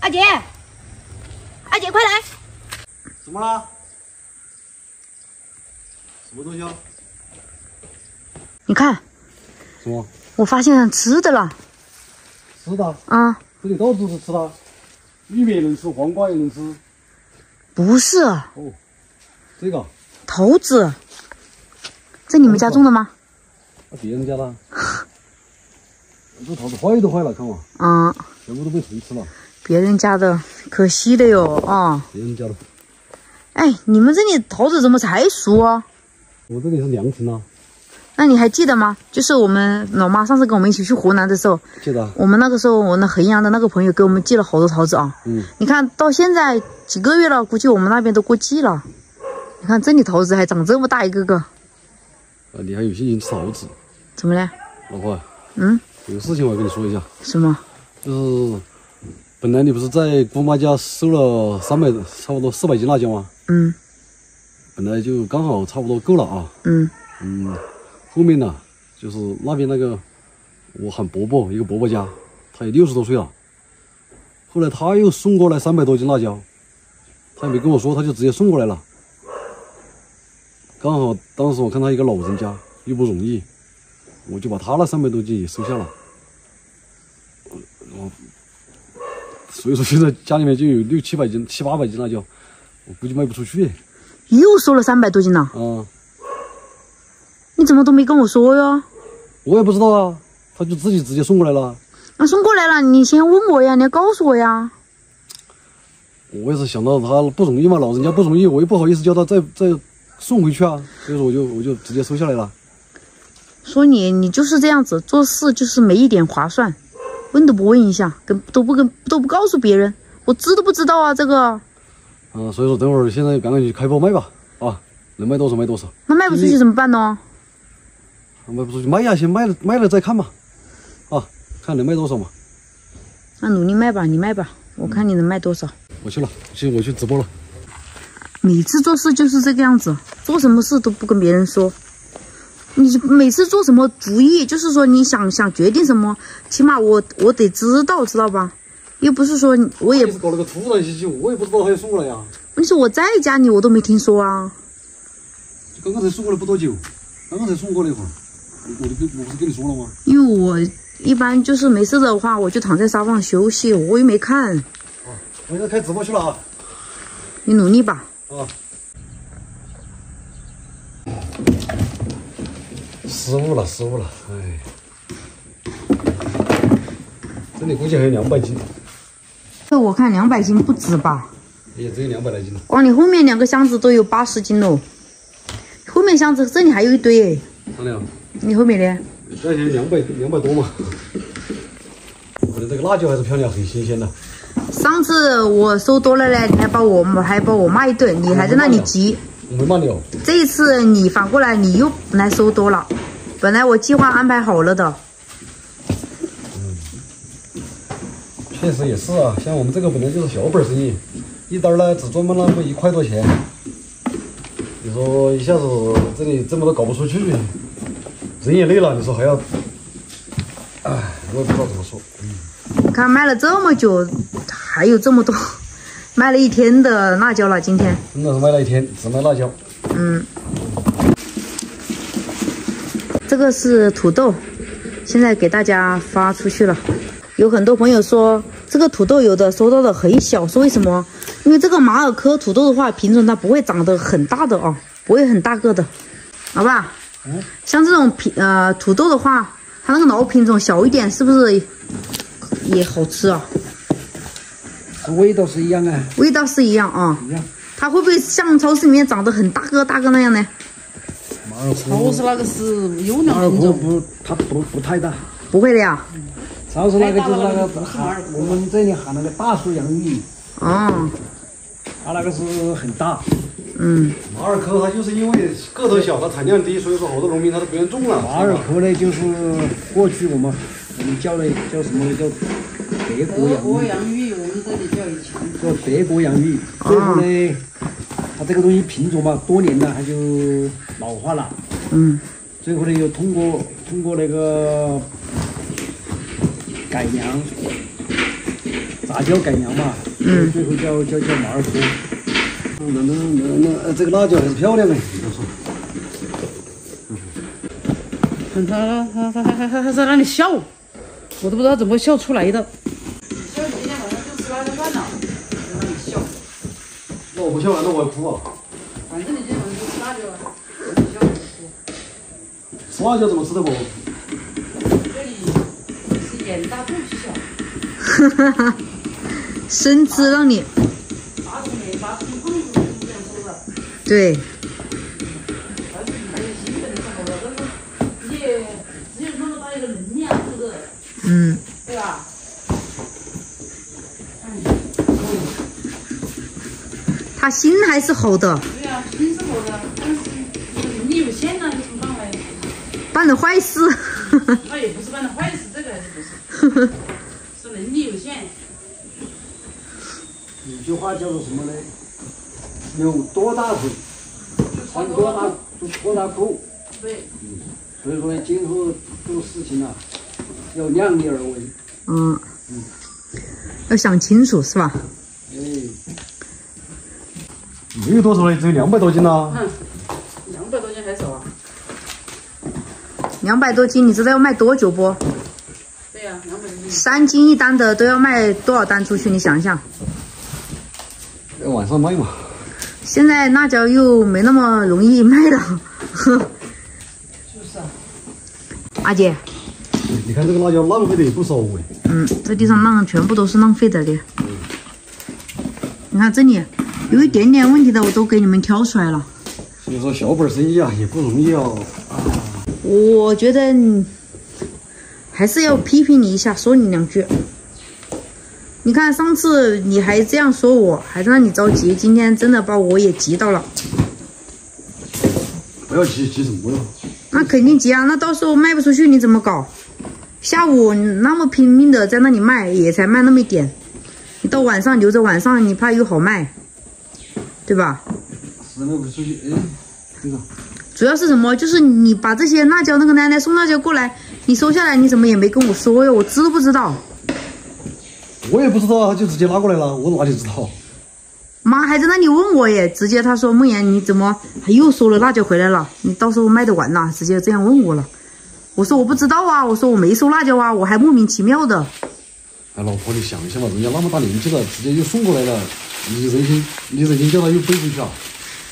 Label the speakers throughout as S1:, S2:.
S1: 阿杰，阿杰快来！
S2: 怎么了？什么东西啊？
S1: 你看，
S2: 什么？
S1: 我发现吃的了
S2: 吃的？
S1: 啊！
S2: 这里到处是吃的，玉米也能吃，黄瓜也能吃。
S1: 不是
S2: 哦，这个，
S1: 桃子，这你们家种的吗？
S2: 那别人家的。这桃子坏都坏了，看嘛，
S1: 嗯，
S2: 全部都被虫吃了。
S1: 别人家的，可惜的哟啊！
S2: 别人家的，
S1: 哎，你们这里桃子怎么才熟啊？
S2: 我这里是凉亭啊，
S1: 那你还记得吗？就是我们老妈上次跟我们一起去湖南的时候，
S2: 记得啊。
S1: 我们那个时候，我那衡阳的那个朋友给我们寄了好多桃子啊。
S2: 嗯，
S1: 你看到现在几个月了，估计我们那边都过季了。你看这里桃子还长这么大一个个，
S2: 啊，你还有心情吃桃子？
S1: 怎么了？
S2: 老婆，
S1: 嗯，
S2: 有事情我要跟你说一下，
S1: 什么？
S2: 就是本来你不是在姑妈家收了三百，差不多四百斤辣椒吗？
S1: 嗯
S2: 本来就刚好差不多够了啊。
S1: 嗯
S2: 嗯，后面呢，就是那边那个，我喊伯伯，一个伯伯家，他也六十多岁了。后来他又送过来三百多斤辣椒，他也没跟我说，他就直接送过来了。刚好当时我看他一个老人家又不容易，我就把他那三百多斤也收下了。我所以说现在家里面就有六七百斤、七八百斤辣椒，我估计卖不出去
S1: 又收了三百多斤了，
S2: 啊。
S1: 你怎么都没跟我说哟？
S2: 我也不知道啊，他就自己直接送过来了。
S1: 那送过来了，你先问我呀，你要告诉我呀。
S2: 我也是想到他不容易嘛，老人家不容易，我又不好意思叫他再再送回去啊，所以说我就我就直接收下来了。
S1: 说你你就是这样子做事，就是没一点划算，问都不问一下，跟都不跟都不告诉别人，我知都不知道啊这个。
S2: 啊，所以说等会儿现在赶紧去开播卖吧，啊，能卖多少卖多少，
S1: 那卖不出去怎么办呢？
S2: 卖不出去卖呀，先卖了卖了再看吧，啊，看能卖多少嘛。
S1: 那努力卖吧，你卖吧，我看你能卖多少。
S2: 我去了，去我去直播了。
S1: 每次做事就是这个样子，做什么事都不跟别人说。你每次做什么主意，就是说你想想决定什么，起码我我得知道，知道吧？又不是说我也
S2: 也是搞了个突然袭击，我也不知道他要送过来呀，
S1: 你说我在家里我都没听说啊。
S2: 刚刚才送过来不多久，刚刚才送过来一会儿，我我就跟我不是跟你说了吗？
S1: 因为我一般就是没事的话，我就躺在沙发上休息，我又没看。
S2: 我现在开直播去了啊，
S1: 你努力吧。
S2: 啊。失误了，失误了，哎，这里估计还有两百斤，
S1: 这我看两百斤不止吧，
S2: 也只有两百来斤了。
S1: 哇，你后面两个箱子都有八十斤喽。后面箱子这里还有一堆哎，
S2: 哪里啊？
S1: 你后面的？
S2: 这些两百两百多嘛。我的这个辣椒还是漂亮，很新鲜的。
S1: 上次我收多了嘞，你还把我还把我骂一顿，你还在那里急。
S2: 我没骂你哦，
S1: 这一次你反过来你又来收多了，本来我计划安排好了的。
S2: 确实也是啊。像我们这个本来就是小本生意，一单呢只赚那么一块多钱。你说一下子这里这么多搞不出去，人也累了，你说还要，哎，我也不知道怎么说。
S1: 你看卖了这么久，还有这么多，卖了一天的辣椒了，今天。
S2: 真的是卖了一天，只卖辣椒。
S1: 嗯，这个是土豆，现在给大家发出去了。有很多朋友说这个土豆有的收到的很小，是为什么？因为这个马尔科土豆的话，品种它不会长得很大的哦，不会很大个的，好吧？
S2: 嗯，
S1: 像这种品呃土豆的话，它那个老品种小一点，是不是也好吃啊？
S3: 味道是一样啊，
S1: 味道是一样啊。
S3: 一样。
S1: 它会不会像超市里面长得很大个大个那样呢？
S3: 马尔
S4: 超，市那个是优良
S3: 马尔
S4: 品种，
S3: 不，它不不太大。
S1: 不会的呀。
S3: 超市那个就是那个喊我们这里喊那个大树洋芋，
S1: 哦，
S3: 它那个是很大。
S1: 嗯，
S2: 马尔科它就是因为个头小，它产量低，所以说好多农民他都不愿种了。
S3: 马尔科呢，就是过去我们我们叫的叫什么呢？叫德国
S4: 德国
S3: 洋芋，
S4: 这里
S3: 叫德国洋芋。最后呢，它这个东西品种嘛，多年了它就老化了。
S1: 嗯，
S3: 最后呢，又通过通过那个改良，杂交改良嘛，
S1: 嗯
S3: 最后叫叫叫马尔科。
S2: 那那那那这个辣椒还是漂亮的，你说。
S4: 看他他他还还还在那里笑，我都不知道怎么笑出来的。笑今天晚上就吃辣椒饭了，在那里笑。
S2: 那我不笑完，那我要哭啊！
S4: 反正你今天晚上就吃辣椒啊。
S2: 吃辣椒怎么吃的不？
S4: 这里是眼大肚小，
S1: 生吃让你
S4: 八十年八十斤胖子是这样说的。
S1: 对，
S4: 而且你很兴奋的生活了，但是也只有那么大一个能量，是不是？
S1: 嗯，
S4: 对吧？
S1: 他心还是好的，
S4: 对呀、心是好的，但是能力有限呐，有什么办法呀？
S1: 办的坏事。
S4: 那也不是办的坏事，这个还是不是？是能力有限。
S3: 有句话叫做什么呢？有多大水，穿多大就多大裤。
S4: 对，
S3: 所以说呢，今后做事情啊，要量力而为。
S1: 嗯，要想清楚是吧？
S3: 哎，
S2: 没有多少了，只有两百多斤啦。
S4: 嗯，两百多斤还少啊？
S1: 两百多斤，你知道要卖多久不？
S4: 对呀、两百多斤。
S1: 三斤一单的都要卖多少单出去？你想想，
S2: 要晚上卖嘛。
S1: 现在辣椒又没那么容易卖了。
S4: 就是啊，
S1: 阿姐，
S2: 你看这个辣椒浪费的也不少哎。
S1: 嗯，这地上浪全部都是浪费的的。你看这里有一点点问题的，我都给你们挑出来了。
S2: 所以说小本生意啊也不容易啊。
S1: 我觉得还是要批评你一下，说你两句。你看上次你还这样说我，还让你着急，今天真的把我也急到了。
S2: 不要急急什么呀？
S1: 那肯定急啊，那到时候卖不出去你怎么搞？下午那么拼命的在那里卖，也才卖那么一点，你到晚上留着晚上你怕又好卖，对吧？
S2: 实在卖不出去，哎，这个
S1: 主要是什么？就是你把这些辣椒，那个奶奶送辣椒过来，你收下来，你怎么也没跟我说呀？我知不知道？
S2: 我也不知道啊，就直接拉过来了，我哪里知道？
S1: 妈还在那里问我耶，直接她说梦妍你怎么又收了辣椒回来了？你到时候卖得完呐？直接这样问我了。我说我不知道啊，我说我没收辣椒啊，我还莫名其妙的。
S2: 哎，老婆，你想一下嘛，人家那么大年纪了，直接又送过来了，你忍心，你忍心叫他又背回去啊？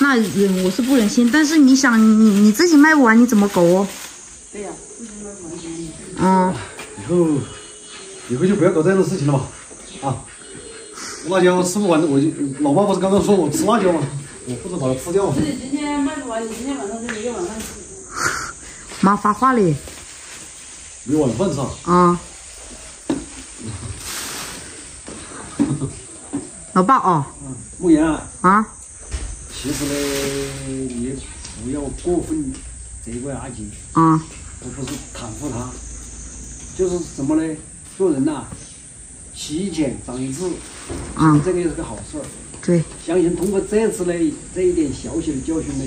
S1: 那忍我是不忍心，但是你想你你自己卖不完，你怎么搞哦？
S4: 对呀、为什么要完全？
S1: 嗯，
S2: 以后，以后就不要搞这样的事情了嘛，啊！辣椒吃不完的，我就老爸不是刚刚说我吃辣椒吗？我负责把它吃掉。
S4: 自己今天卖不完，你今天晚上就一个晚上吃。
S1: 妈发话了耶，
S2: 没晚饭吃啊？
S1: 啊、老爸哦，
S3: 慕言啊，
S1: 啊，
S3: 其实呢，你不要过分责怪阿杰，
S1: 啊，
S3: 而不是袒护他，就是什么呢？做人呐、起俭长一智，
S1: 啊，
S3: 这个也是个好事儿。
S1: 对，
S3: 相信通过这次呢这一点小小的教训呢，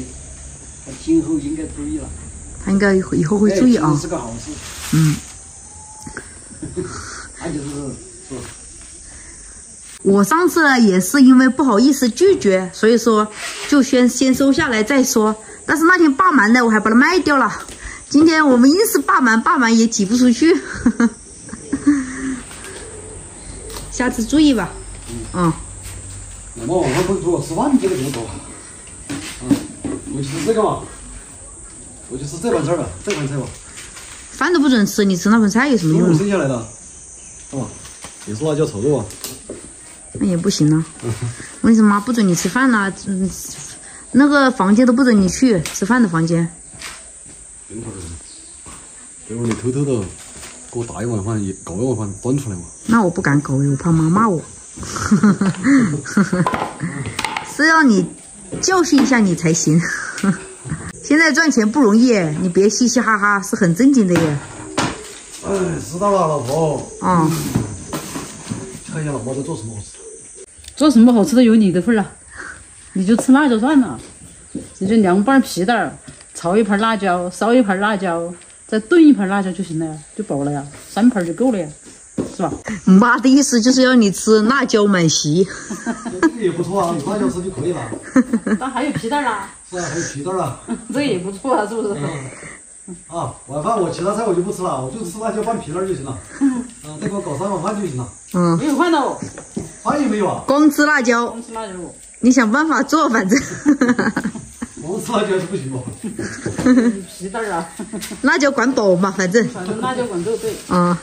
S3: 他今后应该注意了。
S1: 他应该以后会注意啊
S3: 是个好事。
S1: 嗯。
S3: 而且是是
S1: 我上次也是因为不好意思拒绝，所以说就先先收下来再说。但是那天霸蛮的，我还把它卖掉了。今天我们硬是霸蛮，霸蛮也挤不出去。下次注意吧。嗯，
S2: 老妈晚上不是说我吃饭，这个怎么搞？啊，我去吃这个嘛，我就吃这盘菜吧，这盘菜吧，
S1: 饭都不准吃，你吃那盆菜有什么用？
S2: 剩下来的，啊，也是辣椒炒肉啊。
S1: 那也不行啊。为什么不准你吃饭呢、嗯，那个房间都不准你去吃饭的房间。
S2: 人头的人，待会儿你偷偷的给我打一碗饭，也搞一碗饭端出来嘛。
S1: 那我不敢搞，我怕妈骂我。是要你教训一下你才行。现在赚钱不容易，你别嘻嘻哈哈，是很正经的耶。
S2: 哎，知道了，老婆。
S1: 嗯，
S2: 看一下老婆在做什么。
S4: 做什么好吃的有你的份儿啊，你就吃辣椒算了，你就凉拌皮蛋儿，炒一盘辣椒，烧一盘辣椒，再炖一盘辣椒就行了呀，就饱了呀，三盘就够了呀。是吧？
S1: 妈的意思就是要你吃辣椒满席。
S2: 这个也不错啊，有辣椒吃就可以了。
S4: 但还有皮蛋啦，
S2: 是啊，还有皮蛋啊。
S4: 这个也不错啊，是不是？
S2: 啊，晚饭我其他菜我就不吃了，我就吃辣椒拌皮蛋就行了。嗯，再给我搞三碗饭就行了。
S1: 嗯，
S4: 没有饭的哦，
S2: 饭也没有啊，
S1: 光吃辣椒，
S4: 光吃辣椒哦。
S1: 你想办法做，反正
S2: 光吃辣椒是不行吧。
S4: 皮蛋啊，
S1: 辣椒管饱嘛，反正
S4: 反正辣椒管够对。
S1: 啊。